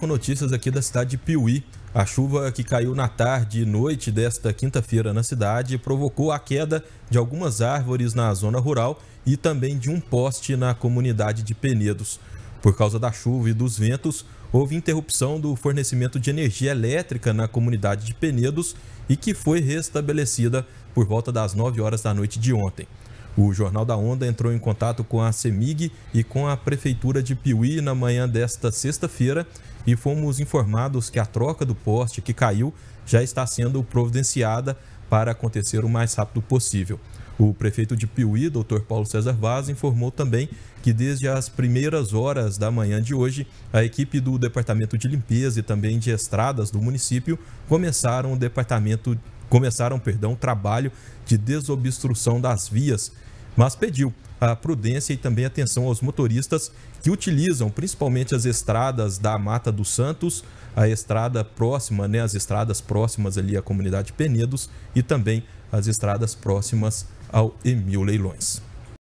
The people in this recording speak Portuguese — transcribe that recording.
Com notícias aqui da cidade de Piuí. A chuva que caiu na tarde e noite desta quinta-feira na cidade provocou a queda de algumas árvores na zona rural e também de um poste na comunidade de Penedos. Por causa da chuva e dos ventos, houve interrupção do fornecimento de energia elétrica na comunidade de Penedos e que foi restabelecida por volta das 9 horas da noite de ontem. O Jornal da Onda entrou em contato com a CEMIG e com a Prefeitura de Piuí na manhã desta sexta-feira e fomos informados que a troca do poste que caiu já está sendo providenciada para acontecer o mais rápido possível. O prefeito de Piuí, Dr. Paulo César Vaz, informou também que desde as primeiras horas da manhã de hoje, a equipe do Departamento de Limpeza e também de Estradas do município começaram o departamento começaram, perdão, trabalho de desobstrução das vias, mas pediu a prudência e também atenção aos motoristas que utilizam principalmente as estradas da Mata dos Santos, a estrada próxima, né, as estradas próximas ali à comunidade Penedos e também as estradas próximas ao Emil Leilões.